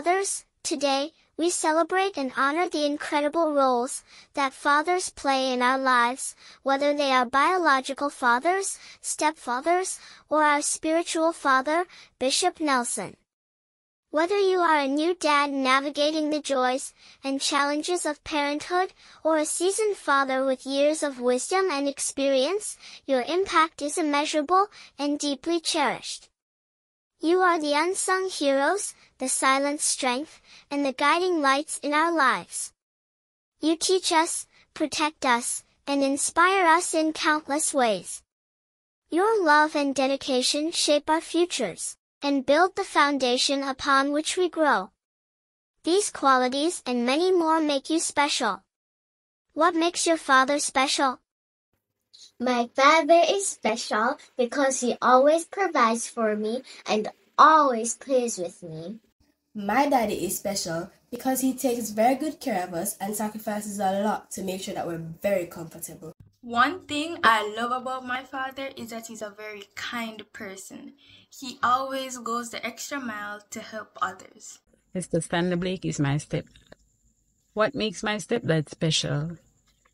Fathers, today, we celebrate and honor the incredible roles that fathers play in our lives, whether they are biological fathers, stepfathers, or our spiritual father, Bishop Nelson. Whether you are a new dad navigating the joys and challenges of parenthood, or a seasoned father with years of wisdom and experience, your impact is immeasurable and deeply cherished. You are the unsung heroes, the silent strength, and the guiding lights in our lives. You teach us, protect us, and inspire us in countless ways. Your love and dedication shape our futures, and build the foundation upon which we grow. These qualities and many more make you special. What makes your father special? My father is special because he always provides for me and always plays with me. My daddy is special because he takes very good care of us and sacrifices a lot to make sure that we're very comfortable. One thing I love about my father is that he's a very kind person. He always goes the extra mile to help others. Mr. Stanley Blake is my stepdad. What makes my stepdad special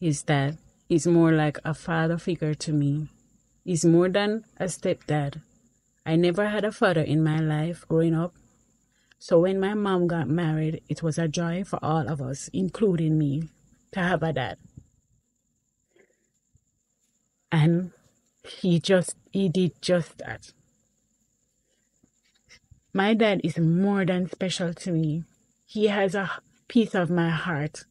is that he's more like a father figure to me. He's more than a stepdad. I never had a father in my life growing up so when my mom got married, it was a joy for all of us, including me, to have a dad. And he just, he did just that. My dad is more than special to me. He has a piece of my heart.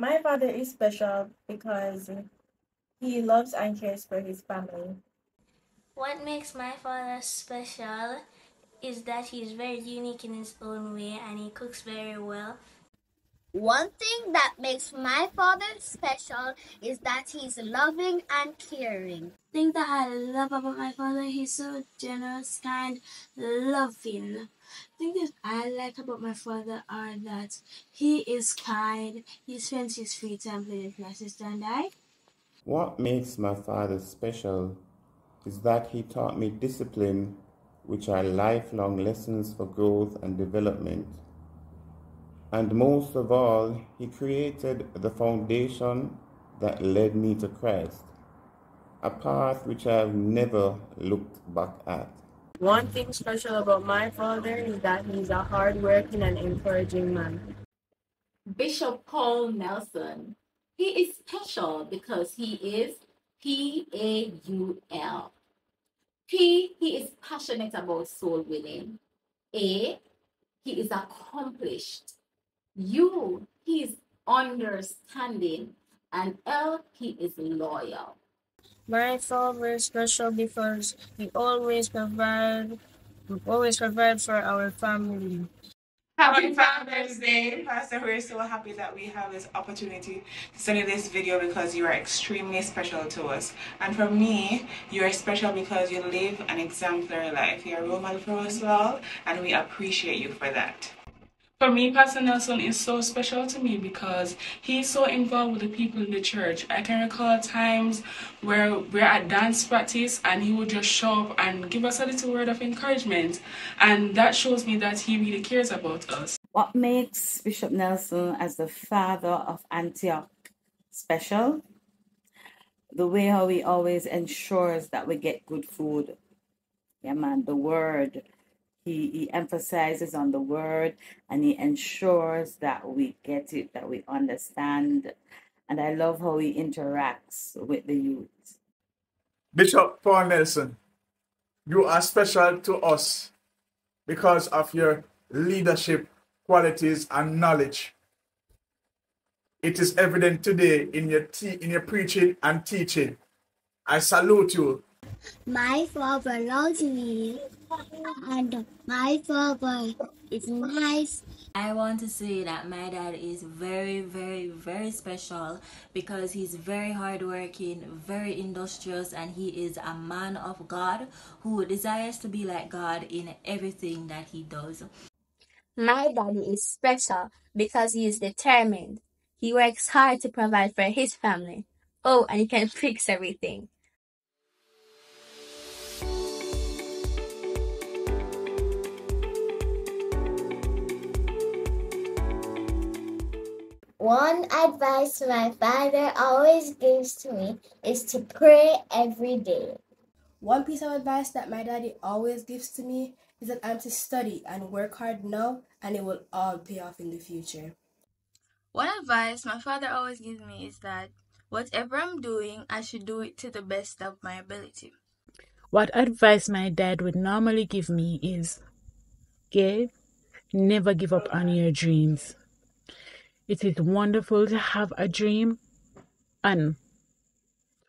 My father is special because he loves and cares for his family. What makes my father special is that he's very unique in his own way and he cooks very well. One thing that makes my father special is that he's loving and caring. thing that I love about my father, he's so generous, kind, loving. Thing that I like about my father are that he is kind, he spends his free time playing with my sister and I. What makes my father special is that he taught me discipline which are lifelong lessons for growth and development. And most of all, He created the foundation that led me to Christ, a path which I have never looked back at. One thing special about my father is that he's a hardworking and encouraging man. Bishop Paul Nelson. He is special because he is P A U L. P, he is passionate about soul winning. A, he is accomplished. U, he is understanding. And L, he is loyal. My father is special because he always provide, he always provide for our family. Happy Father's Day, Pastor. We're so happy that we have this opportunity to send you this video because you are extremely special to us. And for me, you are special because you live an exemplary life. You're a role model for us all, and we appreciate you for that. For me, Pastor Nelson is so special to me because he's so involved with the people in the church. I can recall times where we're at dance practice and he would just show up and give us a little word of encouragement. And that shows me that he really cares about us. What makes Bishop Nelson as the father of Antioch special? The way how he always ensures that we get good food. Yeah, man, the word he, he emphasizes on the word and he ensures that we get it, that we understand. And I love how he interacts with the youth. Bishop Paul Nelson, you are special to us because of your leadership qualities and knowledge. It is evident today in your te- in your preaching and teaching. I salute you. My father loves me and my father is nice. I want to say that my dad is very, very, very special because he's very hardworking, very industrious, and he is a man of God who desires to be like God in everything that he does. My daddy is special because he is determined. He works hard to provide for his family. Oh, and he can fix everything. One advice my father always gives to me is to pray every day. One piece of advice that my daddy always gives to me is that I'm to study and work hard now and it will all pay off in the future. One advice my father always gives me is that whatever I'm doing, I should do it to the best of my ability. What advice my dad would normally give me is, Gabe, never give up on your dreams. It is wonderful to have a dream and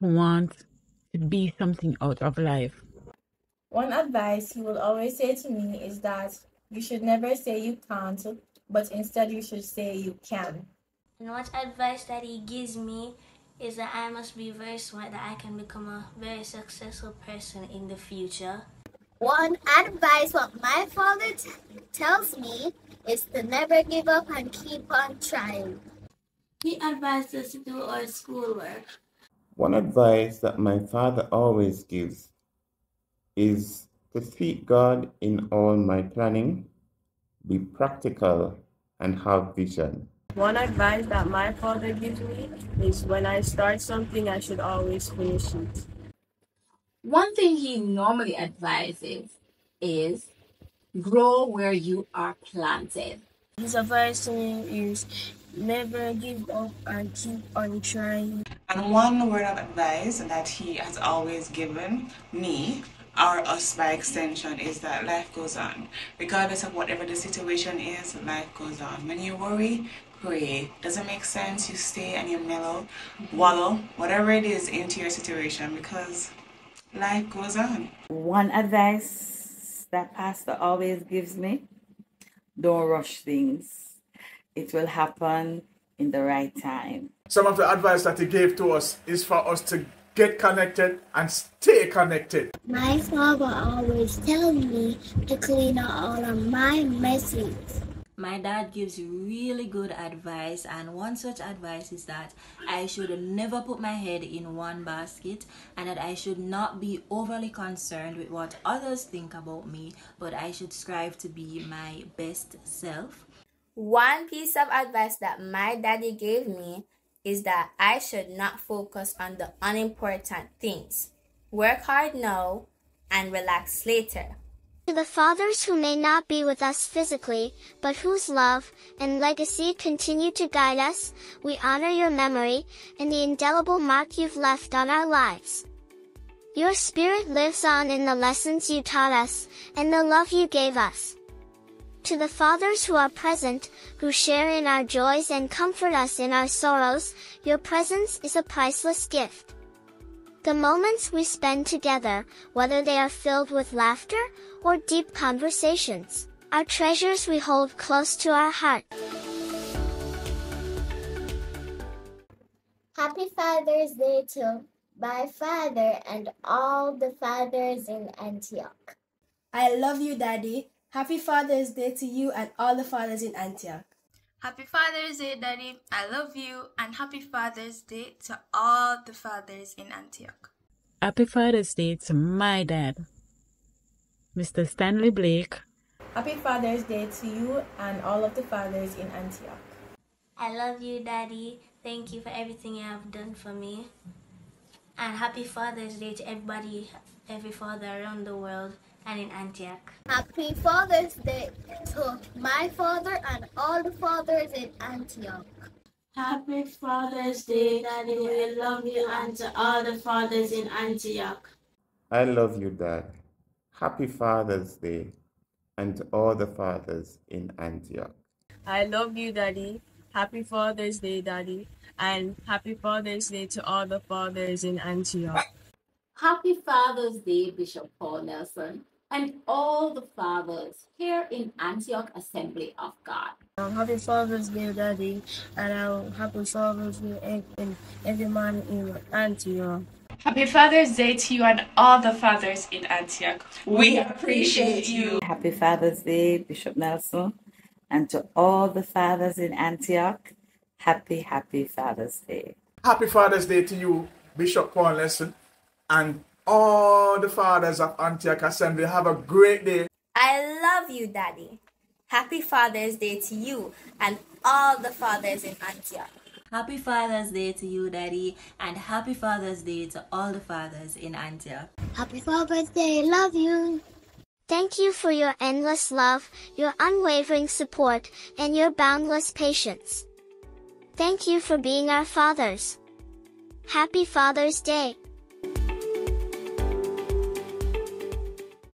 to want to be something out of life. One advice he will always say to me is that you should never say you can't, but instead you should say you can. And what advice that he gives me is that I must be very smart that I can become a very successful person in the future. One advice what my father t- tells me is to never give up and keep on trying. He advised us to do our schoolwork. One advice that my father always gives is to seek God in all my planning, be practical, and have vision. One advice that my father gives me is when I start something, I should always finish it. One thing he normally advises is grow where you are planted. His advice to me is never give up and keep on trying. And one word of advice that he has always given me or us by extension is that life goes on. Regardless of whatever the situation is, life goes on. When you worry, pray. Doesn't make sense, you stay and you mellow, wallow, whatever it is into your situation because life goes on. One advice that Pastor always gives me don't rush things, it will happen in the right time. Some of the advice that he gave to us is for us to get connected and stay connected. My father always tells me to clean up all of my messes. My dad gives really good advice, and one such advice is that I should never put my head in one basket and that I should not be overly concerned with what others think about me, but I should strive to be my best self. One piece of advice that my daddy gave me is that I should not focus on the unimportant things. Work hard now and relax later. To the fathers who may not be with us physically, but whose love and legacy continue to guide us, we honor your memory and the indelible mark you've left on our lives. Your spirit lives on in the lessons you taught us and the love you gave us. To the fathers who are present, who share in our joys and comfort us in our sorrows, your presence is a priceless gift. The moments we spend together, whether they are filled with laughter or deep conversations, are treasures we hold close to our heart. Happy Father's Day to my father and all the fathers in Antioch. I love you, Daddy. Happy Father's Day to you and all the fathers in Antioch. Happy Father's Day, Daddy. I love you. And happy Father's Day to all the fathers in Antioch. Happy Father's Day to my dad, Mr. Stanley Blake. Happy Father's Day to you and all of the fathers in Antioch. I love you, Daddy. Thank you for everything you have done for me. And happy Father's Day to everybody, every father around the world and in Antioch. Happy Father's Day to my father and all the fathers in Antioch. Happy Father's Day, Daddy. We love you and to all the fathers in Antioch. I love you, Dad. Happy Father's Day, and to all the fathers in Antioch. I love you, Daddy. Happy Father's Day, Daddy. And happy Father's Day to all the fathers in Antioch. Happy Father's Day, Bishop Paul Nelson, and all the fathers here in Antioch Assembly of God. Um, happy Father's Day, Daddy, and um, happy Father's Day, and, and every man in Antioch. Happy Father's Day to you and all the fathers in Antioch. We appreciate you. Happy Father's Day, Bishop Nelson, and to all the fathers in Antioch, happy, happy Father's Day. Happy Father's Day to you, Bishop Paul Nelson, and all the fathers of Antioch Assembly. Have a great day. I love you, Daddy. Happy Father's Day to you and all the fathers in Antioch. Happy Father's Day to you, Daddy, and happy Father's Day to all the fathers in Antioch. Happy Father's Day, love you. Thank you for your endless love, your unwavering support, and your boundless patience. Thank you for being our fathers. Happy Father's Day.